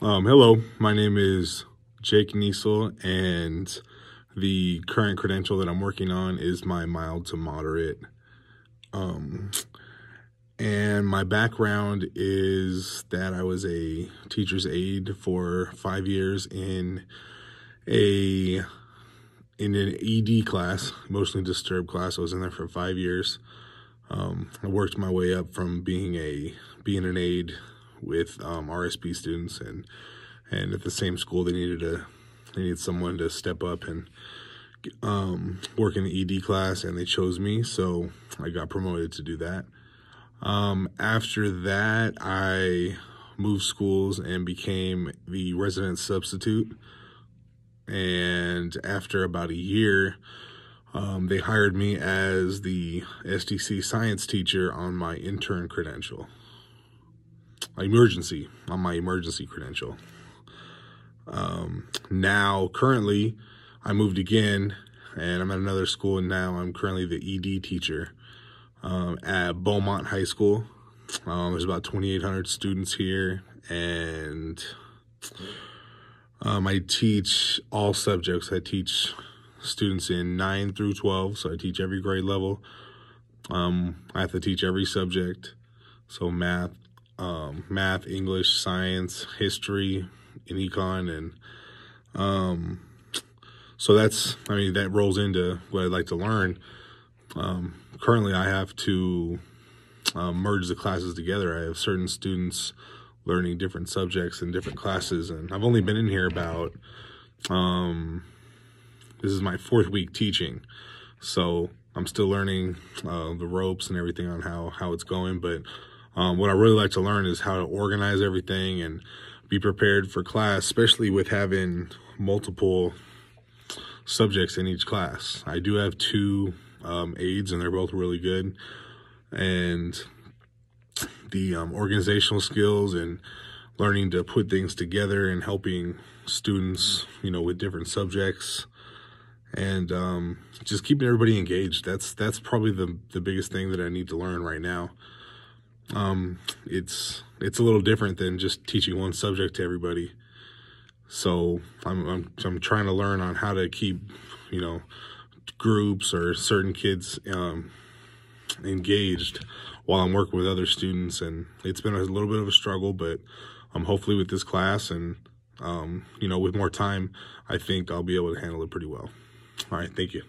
Um, hello, my name is Jake Knesel, and the current credential that I'm working on is my mild to moderate. Um, and my background is that I was a teacher's aide for five years in a in an ED class, emotionally disturbed class. I was in there for five years. Um, I worked my way up from being a being an aide with um, RSP students, and and at the same school they needed a they needed someone to step up and um, work in the ED class, and they chose me, so I got promoted to do that. Um, after that, I moved schools and became the resident substitute. And after about a year, um, they hired me as the SDC science teacher on my intern credential. Emergency, on my emergency credential. Um, now, currently, I moved again and I'm at another school and now I'm currently the ED teacher um, at Beaumont High School. Um, there's about 2,800 students here and um, I teach all subjects. I teach students in 9 through 12, so I teach every grade level. Um, I have to teach every subject, so math, um, math, English, science, history, and econ, and um, so that's, I mean, that rolls into what I'd like to learn. Um, currently, I have to um, merge the classes together. I have certain students learning different subjects in different classes. And I've only been in here about, um, this is my fourth week teaching. So I'm still learning uh, the ropes and everything on how, how it's going. But um, what I really like to learn is how to organize everything and be prepared for class, especially with having multiple subjects in each class. I do have two um, aides and they're both really good. And the um, organizational skills and learning to put things together and helping students, you know, with different subjects and um, just keeping everybody engaged. That's that's probably the the biggest thing that I need to learn right now. Um, it's it's a little different than just teaching one subject to everybody. So I'm I'm I'm trying to learn on how to keep, you know, groups or certain kids um, engaged while I'm working with other students. And it's been a little bit of a struggle, but um, hopefully with this class and, um, you know, with more time, I think I'll be able to handle it pretty well. All right. Thank you.